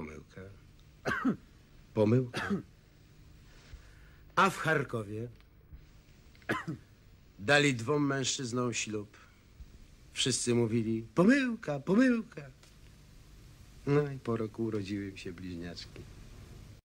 Pomyłka. Pomyłka. A w Charkowie dali dwom mężczyznom ślub. Wszyscy mówili pomyłka, pomyłka. No i po roku urodziły mi się bliźniaczki.